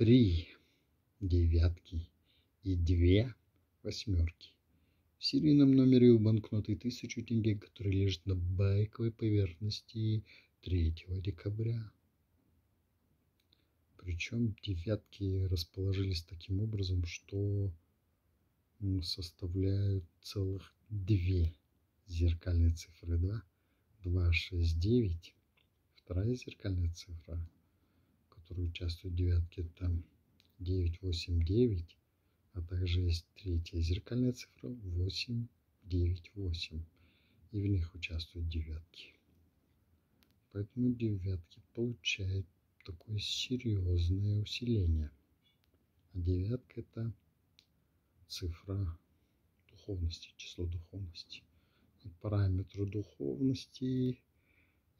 три девятки и две восьмерки. В серийном номере у банкноты 1000 тенге, который лежит на байковой поверхности 3 декабря. Причем девятки расположились таким образом, что составляют целых две зеркальные цифры 2, 2, 6, 9. Вторая зеркальная цифра, в которой участвуют девятки, это 9, 8, 9. А также есть третья зеркальная цифра 8, 9, 8. И в них участвуют девятки. Поэтому девятки получают такое серьезное усиление. А девятка это цифра духовности, число духовности. И параметр духовности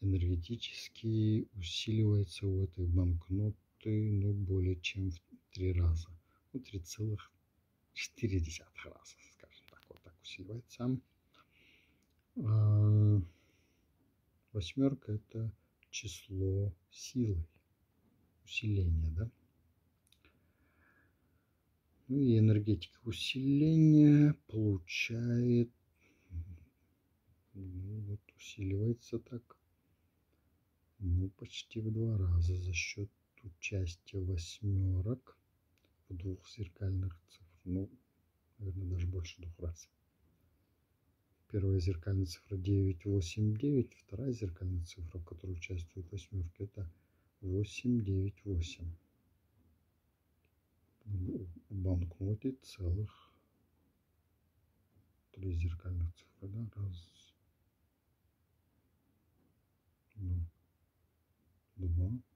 энергетически усиливается у этой банкноты ну, более чем в три раза. Ну, 3,4 раза, скажем так, вот так усиливается. А восьмерка это число силы, усиления, да? Ну и энергетика усиления получает, ну, вот усиливается так, ну почти в два раза за счет участия восьмерок в двух зеркальных цифр, ну, наверное, даже больше двух раз. Первая зеркальная цифра 9, 8, 9, вторая зеркальная цифра, в которой участвует восьмерка, это 8, 9, 8 банкноте целых три зеркальных цифры, да, раз, два, два,